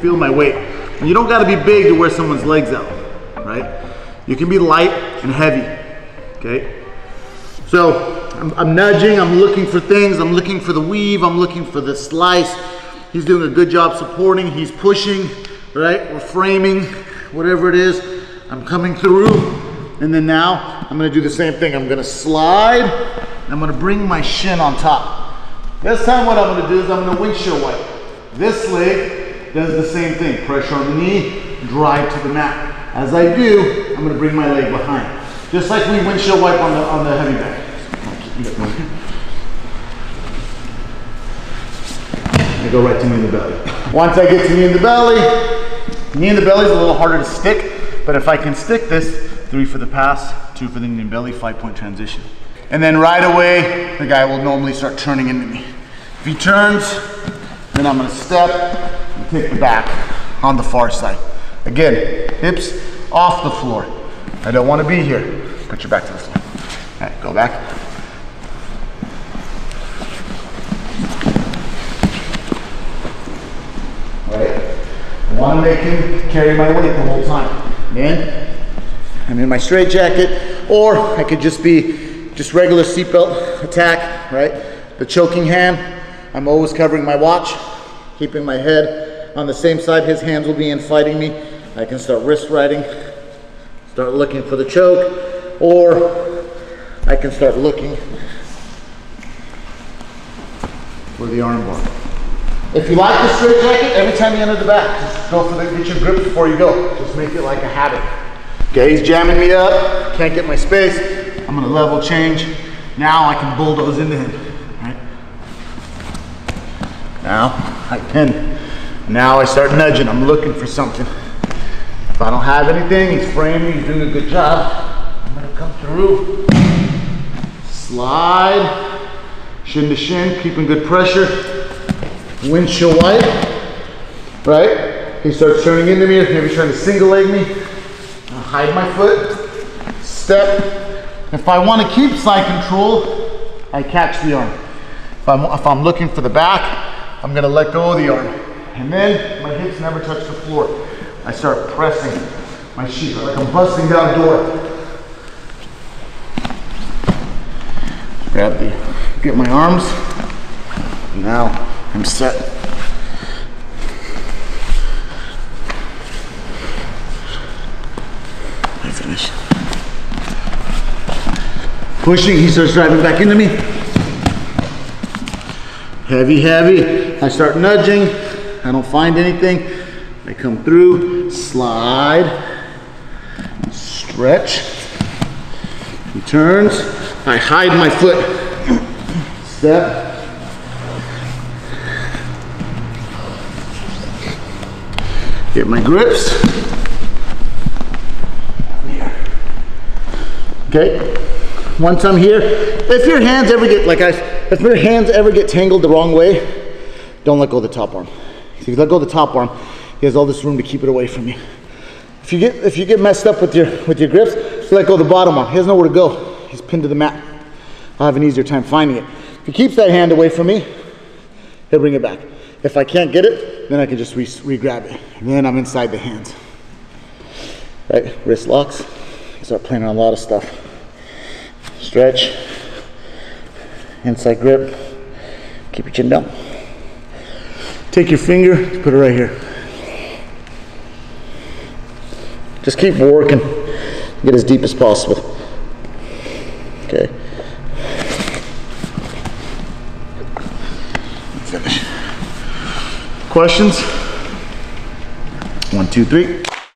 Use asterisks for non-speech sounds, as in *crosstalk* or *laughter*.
feel my weight. And you don't gotta be big to wear someone's legs out, right? You can be light and heavy, okay? So I'm, I'm nudging, I'm looking for things, I'm looking for the weave, I'm looking for the slice. He's doing a good job supporting, he's pushing, right? We're framing, whatever it is. I'm coming through, and then now I'm gonna do the same thing. I'm gonna slide, I'm gonna bring my shin on top. This time what I'm gonna do is I'm gonna windshield wipe. This leg does the same thing. Pressure on the knee, drive to the mat. As I do, I'm gonna bring my leg behind. Just like we windshield wipe on the, on the heavy bag. *laughs* I go right to knee in the belly. Once I get to knee in the belly, knee in the belly is a little harder to stick, but if I can stick this, three for the pass, two for the knee and belly, five point transition. And then right away, the guy will normally start turning into me. If he turns, then I'm gonna step the back on the far side. Again, hips off the floor. I don't wanna be here. Put your back to the floor. All right, go back. Right? I wanna make him carry my weight the whole time. Then, I'm in my straight jacket, or I could just be just regular seatbelt attack, right? The choking hand, I'm always covering my watch, keeping my head on the same side. His hands will be in fighting me. I can start wrist riding, start looking for the choke, or I can start looking for the armbar. If you like the straight jacket, every time you enter the back, just go for the, get your grip before you go. Just make it like a habit. Okay, he's jamming me up, can't get my space. I'm gonna level change. Now I can bulldoze into him, right? Now I can, now I start nudging, I'm looking for something. If I don't have anything, he's framing, he's doing a good job. I'm gonna come through, slide, shin to shin, keeping good pressure. Windshield wipe, right? He starts turning into me, maybe trying to single leg me. I hide my foot, step. If I want to keep side control, I catch the arm. If I'm, if I'm looking for the back, I'm gonna let go of the arm. And then my hips never touch the floor. I start pressing my sheet like I'm busting down door. Grab the, get my arms. Now I'm set. I finish. Pushing, he starts driving back into me. Heavy, heavy. I start nudging. I don't find anything. I come through, slide, stretch. He turns. I hide my foot. Step. Get my grips. Okay. Once I'm here, if your hands ever get like I, if your hands ever get tangled the wrong way, don't let go of the top arm. If you let go of the top arm, he has all this room to keep it away from you. If you get if you get messed up with your with your grips, let go of the bottom arm. He has nowhere to go. He's pinned to the mat. I'll have an easier time finding it. If he keeps that hand away from me, he'll bring it back. If I can't get it, then I can just re-grab it. And then I'm inside the hands. Right, wrist locks. Start playing on a lot of stuff. Stretch, inside grip, keep your chin down. Take your finger, put it right here. Just keep working, get as deep as possible. Okay. Finish. Questions? One, two, three.